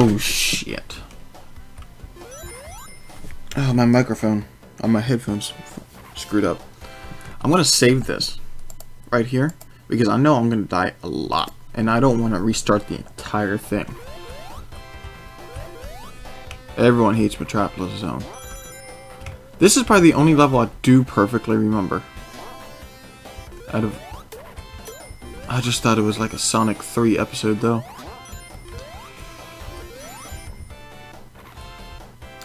Oh shit. Oh, my microphone on my headphones screwed up. I'm gonna save this right here because I know I'm gonna die a lot and I don't want to restart the entire thing. Everyone hates Metropolis Zone. This is probably the only level I do perfectly remember. Out of... I just thought it was like a Sonic 3 episode though.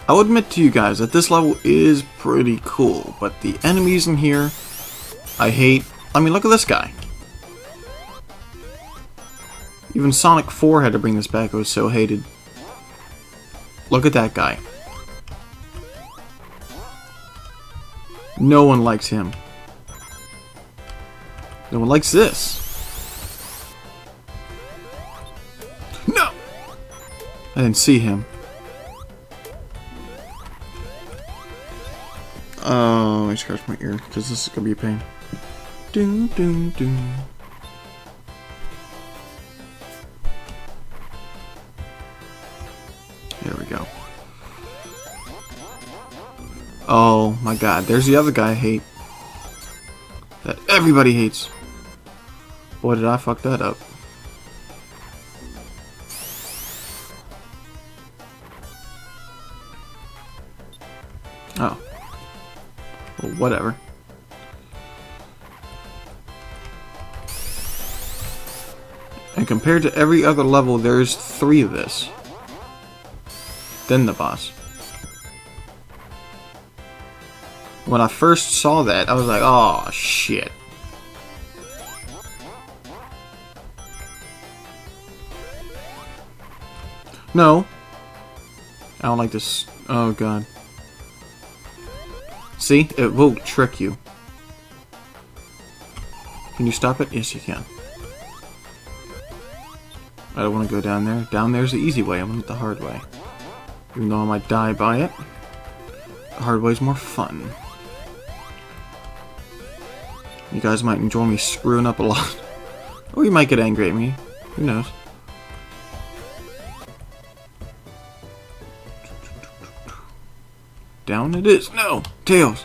I'll admit to you guys that this level is pretty cool, but the enemies in here, I hate. I mean, look at this guy. Even Sonic 4 had to bring this back, it was so hated. Look at that guy. No one likes him. No one likes this. No! I didn't see him. I scratched my ear because this is gonna be a pain. Ding, ding, ding. There we go. Oh my god, there's the other guy I hate. That everybody hates. Boy, did I fuck that up. Whatever. And compared to every other level, there's three of this. Then the boss. When I first saw that, I was like, oh shit. No. I don't like this. Oh god. See? It will trick you. Can you stop it? Yes, you can. I don't want to go down there. Down there's the easy way. I want it the hard way. Even though I might die by it. The hard way's more fun. You guys might enjoy me screwing up a lot. or you might get angry at me. Who knows? Down it is. No! Tails!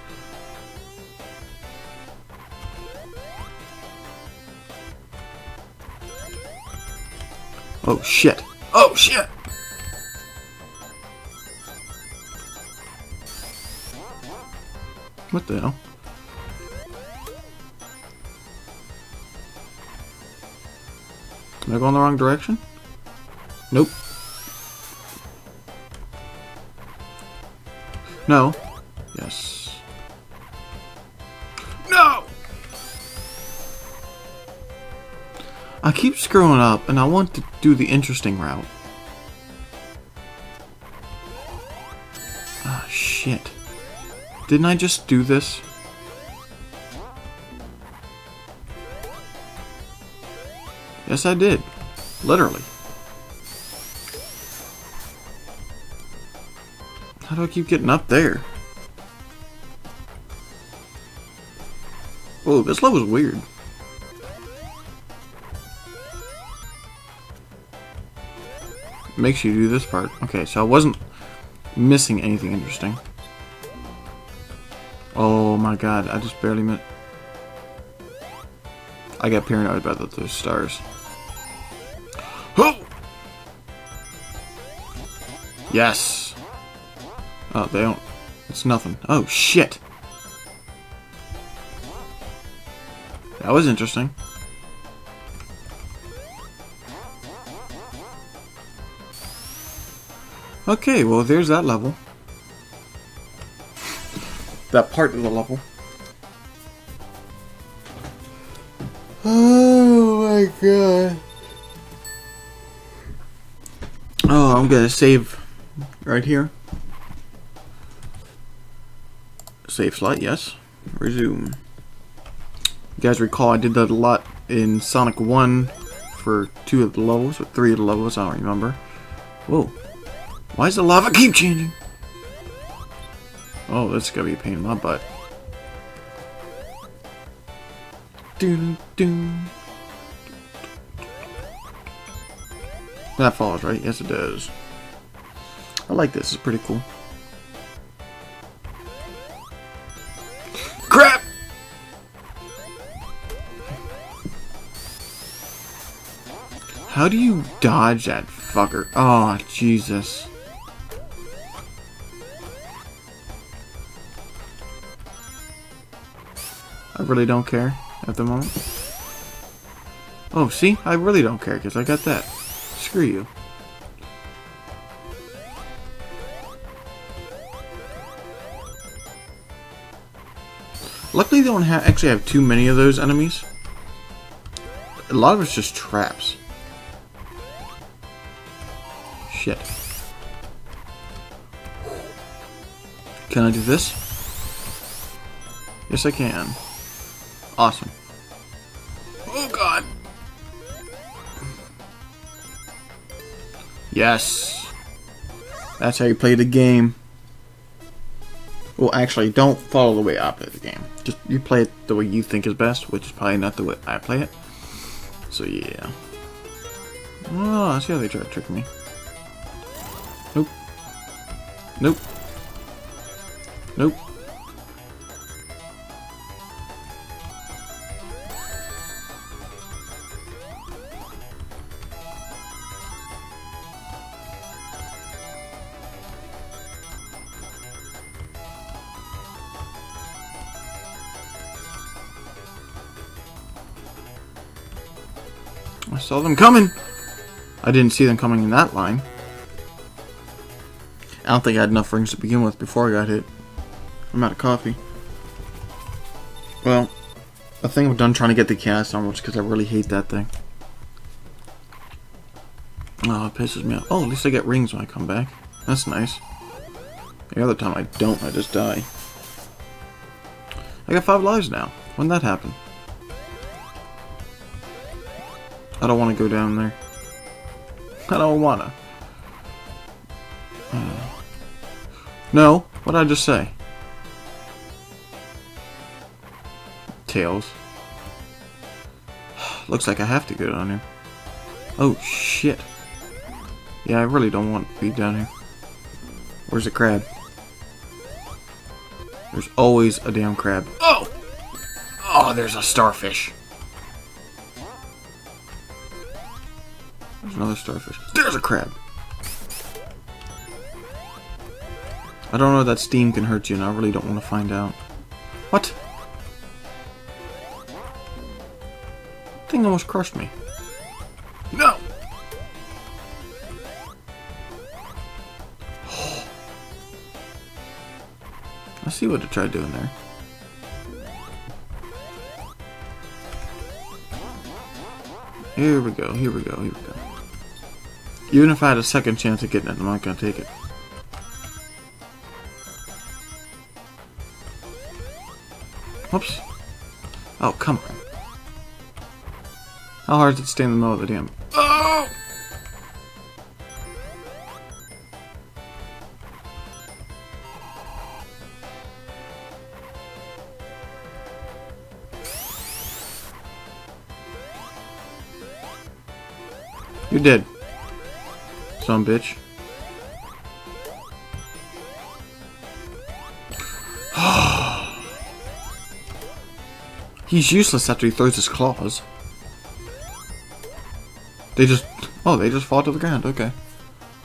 Oh shit! Oh shit! What the hell? Am I going the wrong direction? Nope. No. Yes. No! I keep screwing up, and I want to do the interesting route. Ah, shit. Didn't I just do this? Yes, I did. Literally. How do I keep getting up there? Whoa, this level's weird. Makes you do this part. Okay, so I wasn't missing anything interesting. Oh my god, I just barely met. I got paranoid about those stars. Oh! Yes! Oh, they don't... It's nothing. Oh, shit! That was interesting. Okay, well, there's that level. that part of the level. Oh my god. Oh, I'm gonna save right here. Save slot, yes. Resume. You guys recall I did that a lot in Sonic 1 for two of the levels, or three of the levels, I don't remember. Whoa. Why does the lava keep changing? Oh, this is gonna be a pain in my butt. Dun, dun. That falls, right? Yes, it does. I like this. It's pretty cool. How do you dodge that fucker? Oh, Jesus. I really don't care at the moment. Oh, see? I really don't care because I got that. Screw you. Luckily, they don't have, actually have too many of those enemies. A lot of it's just traps. Shit. Can I do this? Yes, I can. Awesome. Oh, God. Yes. That's how you play the game. Well, actually, don't follow the way I play the game. Just you play it the way you think is best, which is probably not the way I play it. So yeah. Oh, I see how they try to trick me. Nope. Nope. I saw them coming! I didn't see them coming in that line. I don't think I had enough rings to begin with before I got hit. I'm out of coffee. Well, I think I'm done trying to get the cast on which because I really hate that thing. Oh, it pisses me off. Oh, at least I get rings when I come back. That's nice. The other time I don't, I just die. I got five lives now. When that happen? I don't want to go down there. I don't wanna. Uh, no, what did I just say? Tails. Looks like I have to go down here. Oh shit. Yeah, I really don't want to be down here. Where's the crab? There's always a damn crab. Oh! Oh, there's a starfish. There's another starfish. There's a crab! I don't know that steam can hurt you, and I really don't want to find out. What? Thing almost crushed me. No! I see what I tried doing there. Here we go, here we go, here we go. Even if I had a second chance of getting it, I'm not gonna take it. Whoops. Oh, come on. How hard is it to stay in the middle of the damn... Oh! You did. Some bitch. He's useless after he throws his claws. They just... Oh, they just fall to the ground. Okay.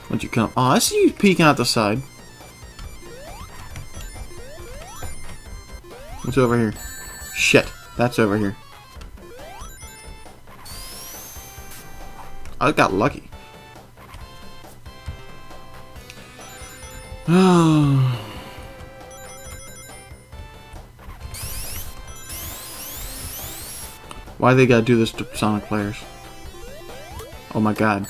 Once you come... Oh, I see you peeking out the side. What's over here? Shit. That's over here. I got lucky. Oh. Why they gotta do this to Sonic players? Oh my god.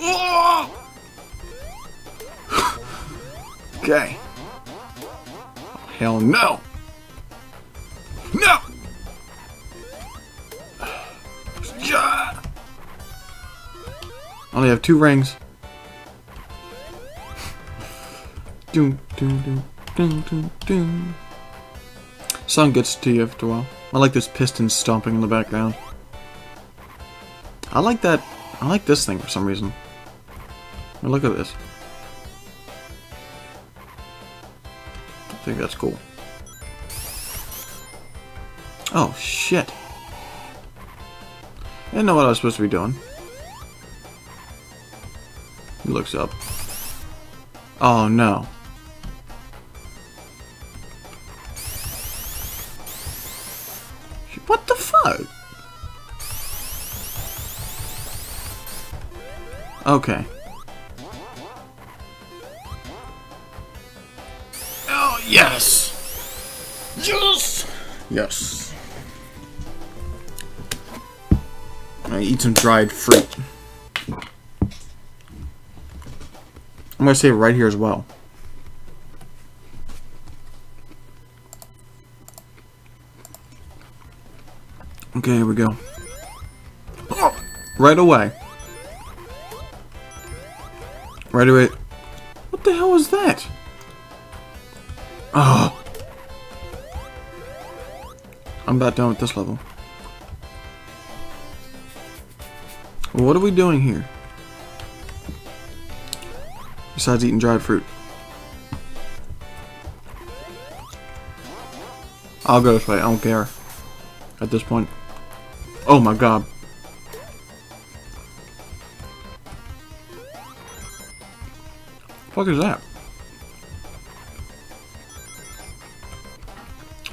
okay. Hell no! No! I only have two rings. Doom, doom, doom, doom, doom, doom. Sun gets to you after a while. I like this piston stomping in the background. I like that. I like this thing for some reason. look at this. I think that's cool. Oh, shit. I didn't know what I was supposed to be doing. He looks up. Oh, no. Okay. Oh, yes! Yes! Yes. I eat some dried fruit. I'm gonna save it right here as well. Okay, here we go. Oh, right away. Right away. What the hell was that? Oh. I'm about done with this level. What are we doing here? Besides eating dried fruit. I'll go this way. I don't care. At this point. Oh my god. Fuck is that?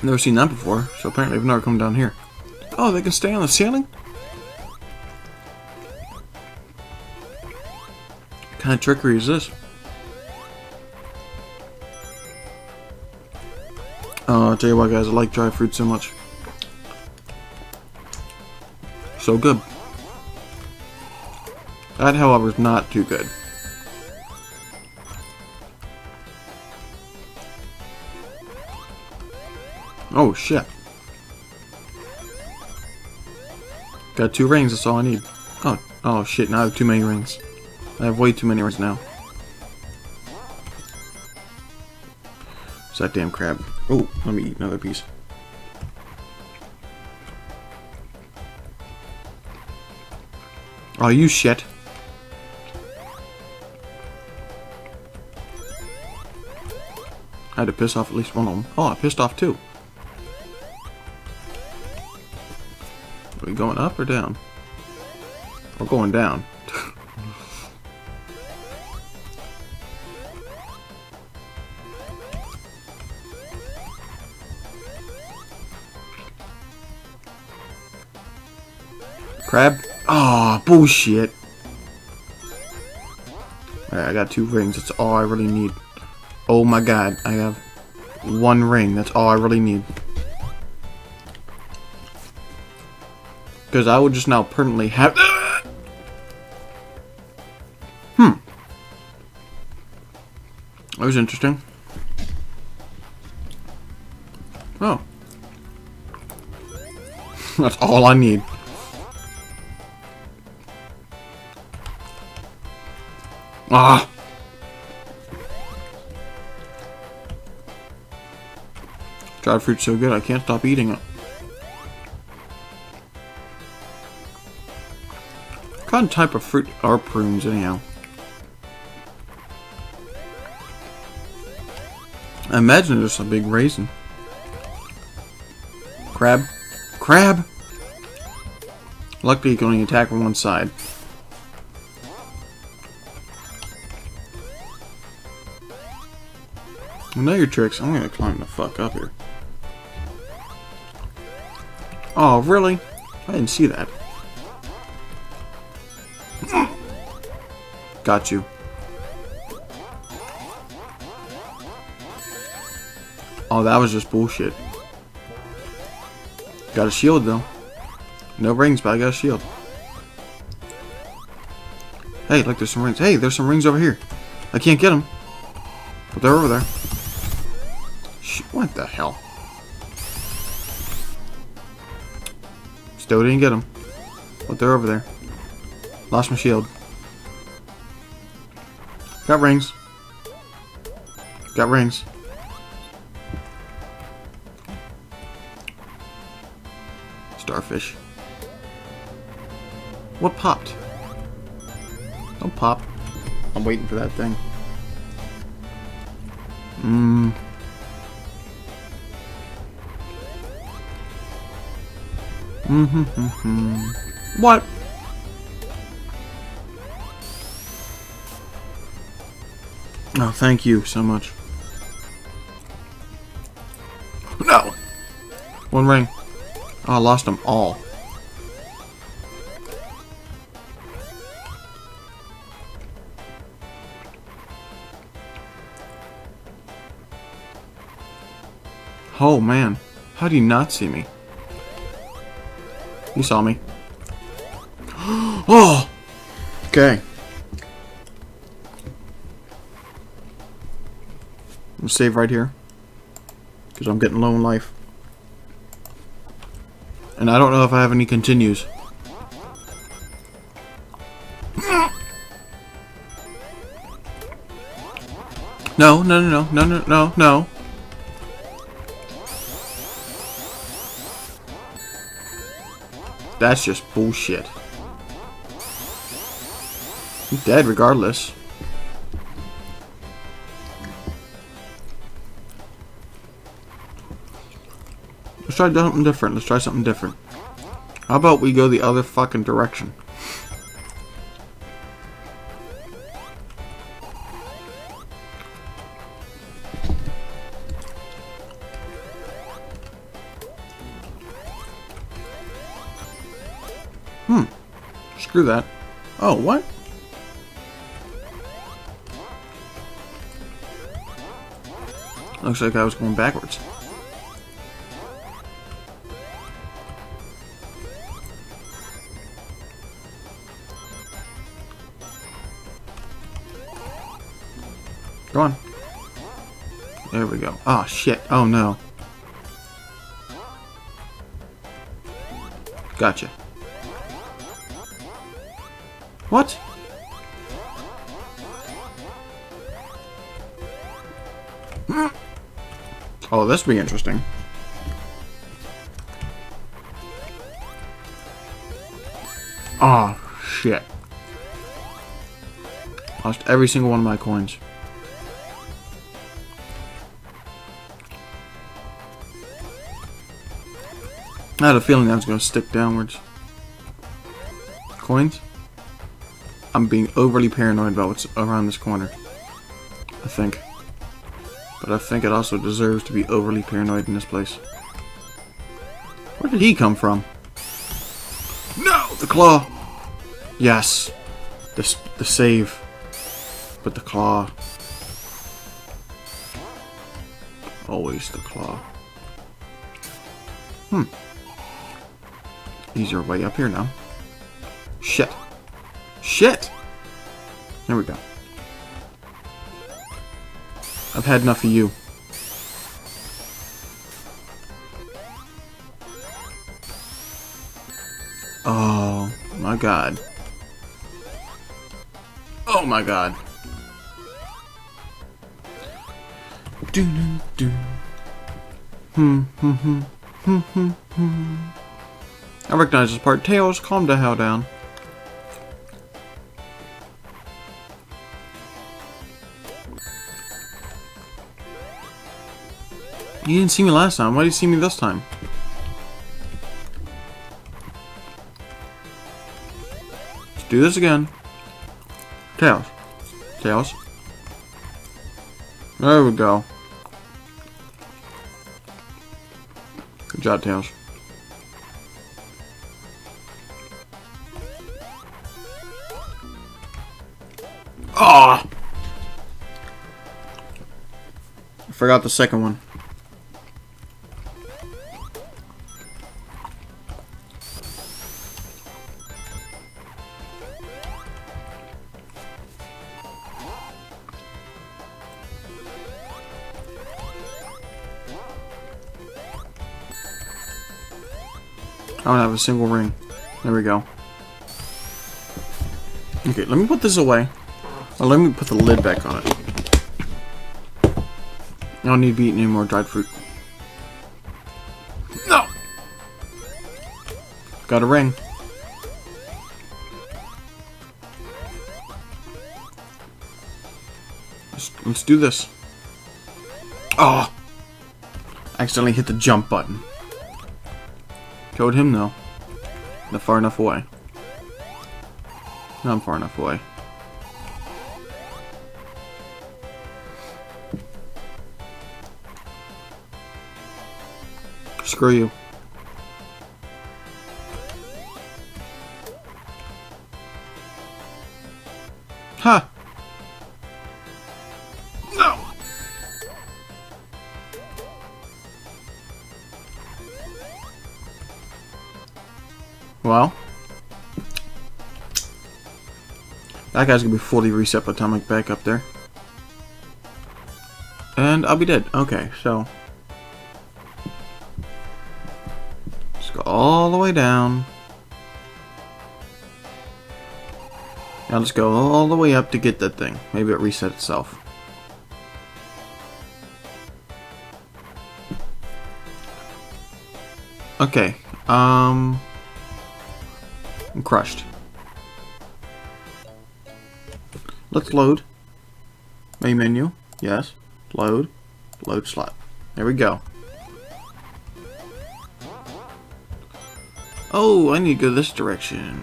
Never seen that before, so apparently I've never come down here. Oh, they can stay on the ceiling? What kind of trickery is this? Oh, I'll tell you what guys, I like dry fruit so much. So good. That, however, is not too good. Oh, shit. Got two rings, that's all I need. Oh, oh shit, now I have too many rings. I have way too many rings now. It's that damn crab. Oh, let me eat another piece. Oh, you shit. I had to piss off at least one of them. Oh, I pissed off two. Going up or down? We're going down. Crab? Ah, oh, bullshit. Alright, I got two rings. That's all I really need. Oh my god, I have one ring. That's all I really need. Because I would just now permanently have... Hmm. That was interesting. Oh. That's all I need. Ah! Dried fruit's so good, I can't stop eating it. Kind type of fruit are prunes, anyhow? I imagine there's a big raisin. Crab. Crab! Luckily, you can only attack from one side. I know your tricks. I'm gonna climb the fuck up here. Oh, really? I didn't see that. Got you. Oh, that was just bullshit. Got a shield, though. No rings, but I got a shield. Hey, look, there's some rings. Hey, there's some rings over here. I can't get them. But they're over there. What the hell? Still didn't get them. But they're over there. Lost my shield. Got rings. Got rings. starfish. What popped? Don't pop. I'm waiting for that thing. Mmm. Mm-hmm. mm-hmm. What? Oh, thank you so much. No! One ring. Oh, I lost them all. Oh, man. How do you not see me? You saw me. oh! Okay. Save right here. Because I'm getting low in life. And I don't know if I have any continues. No, no, no, no, no, no, no. That's just bullshit. Dead regardless. Try something different. Let's try something different. How about we go the other fucking direction? Hmm. Screw that. Oh, what? Looks like I was going backwards. There we go. Oh, shit. Oh, no. Gotcha. What? Oh, this be interesting. Oh, shit. Lost every single one of my coins. I had a feeling that was going to stick downwards. Coins? I'm being overly paranoid about what's around this corner. I think. But I think it also deserves to be overly paranoid in this place. Where did he come from? No! The claw! Yes. The, the save. But the claw. Always the claw. Hmm. Easier way up here now. Shit. Shit! There we go. I've had enough of you. Oh my god. Oh my god. Do do do. Hmm hmm hmm hmm hmm hmm. I recognize this part. Tails, calm the hell down. You didn't see me last time. Why do you see me this time? Let's do this again. Tails. Tails. There we go. Good job, Tails. Forgot the second one. I don't have a single ring. There we go. Okay, let me put this away. Well, let me put the lid back on it. I don't need to be eating any more dried fruit. No! Got a ring. Let's, let's do this. Oh! Accidentally hit the jump button. Killed him though. Not far enough away. Not far enough away. Screw you. Ha! No! Well. That guy's gonna be fully reset by the time I get back up there. And I'll be dead. Okay, so. Way down. Now let's go all the way up to get that thing. Maybe it reset itself. Okay. Um. I'm crushed. Let's load. Main menu. Yes. Load. Load slot. There we go. Oh, I need to go this direction.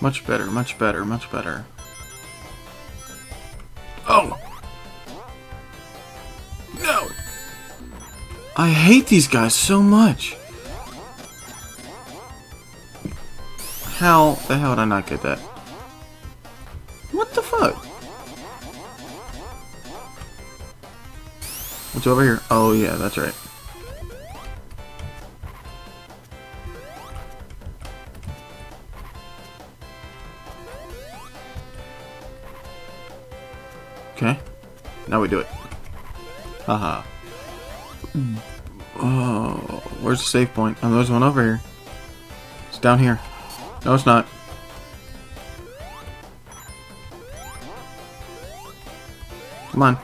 Much better, much better, much better. Oh! No! I hate these guys so much! How the hell did I not get that? What the fuck? What's over here? Oh yeah, that's right. Okay. Now we do it. Haha. Oh, where's the save point? Oh, there's one over here. It's down here. No, it's not. Come on.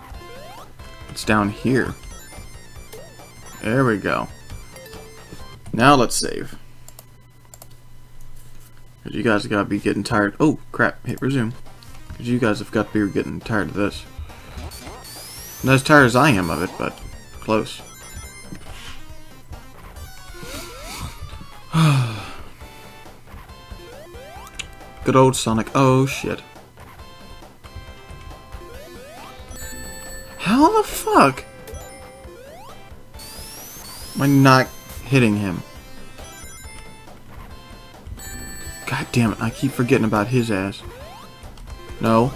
It's down here. There we go. Now let's save. Cause you guys gotta be getting tired. Oh, crap. Hit resume. Because you guys have got to be getting tired of this. Not as tired as I am of it, but close. Good old Sonic. Oh, shit. How the fuck? Am I not hitting him? God damn it, I keep forgetting about his ass. No.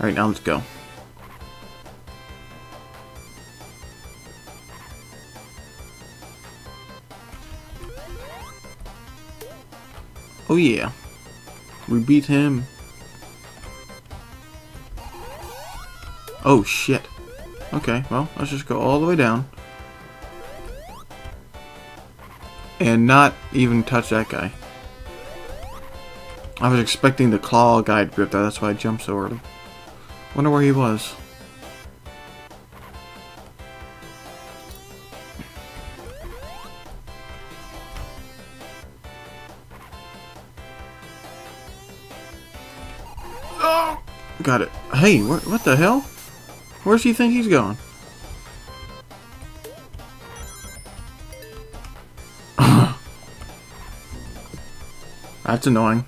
Alright, now let's go. Oh yeah. We beat him. Oh shit. Okay, well, let's just go all the way down. And not even touch that guy. I was expecting the claw guy to up there, that's why I jumped so early. Wonder where he was. Oh! Got it. Hey, wh what the hell? Where Where's he think he's going? That's annoying.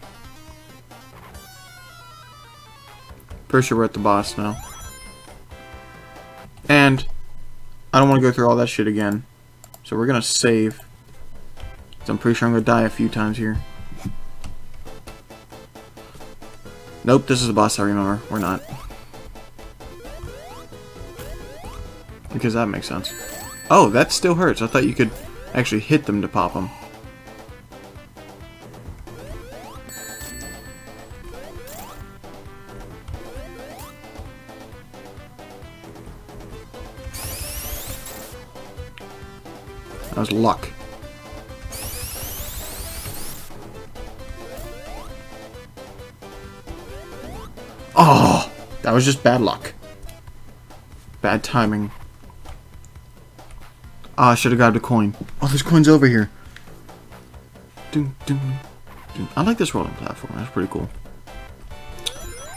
Pretty sure we're at the boss now. And I don't want to go through all that shit again. So we're going to save. I'm pretty sure I'm going to die a few times here. Nope, this is the boss I remember. We're not. Because that makes sense. Oh, that still hurts. I thought you could actually hit them to pop them. That was luck. That was just bad luck. Bad timing. Ah, I should have grabbed a coin. Oh, there's coins over here. Dun, dun, dun. I like this rolling platform. That's pretty cool.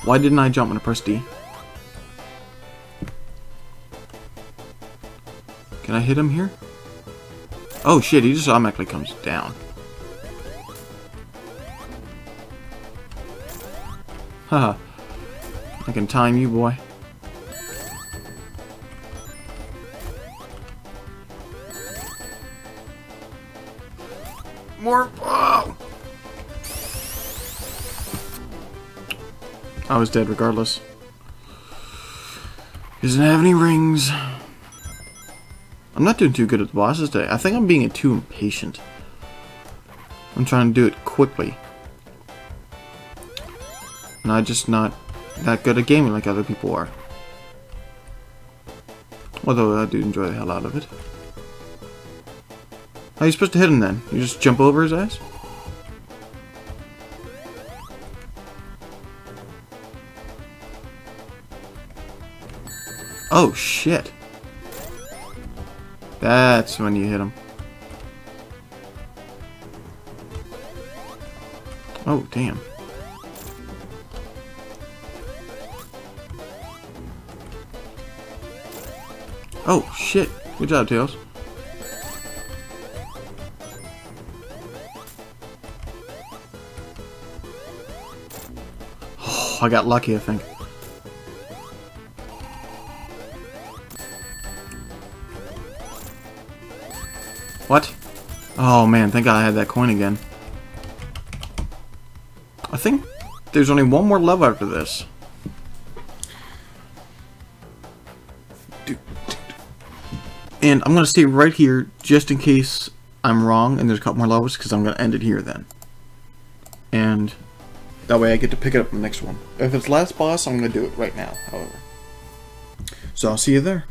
Why didn't I jump when I pressed D? Can I hit him here? Oh shit, he just automatically comes down. Haha. I can time you, boy. More. Oh! I was dead regardless. Doesn't have any rings. I'm not doing too good at the bosses today. I think I'm being too impatient. I'm trying to do it quickly. And I'm just not that good at gaming like other people are. Although I do enjoy the hell out of it. How are you supposed to hit him then? You just jump over his ass? Oh shit. That's when you hit him. Oh, damn. Oh, shit. Good job, Tails. Oh, I got lucky, I think. What? Oh man, thank God I had that coin again. I think there's only one more level after this. And I'm going to stay right here just in case I'm wrong and there's a couple more levels because I'm going to end it here then. And that way I get to pick it up in the next one. If it's last boss, I'm going to do it right now, however. So I'll see you there.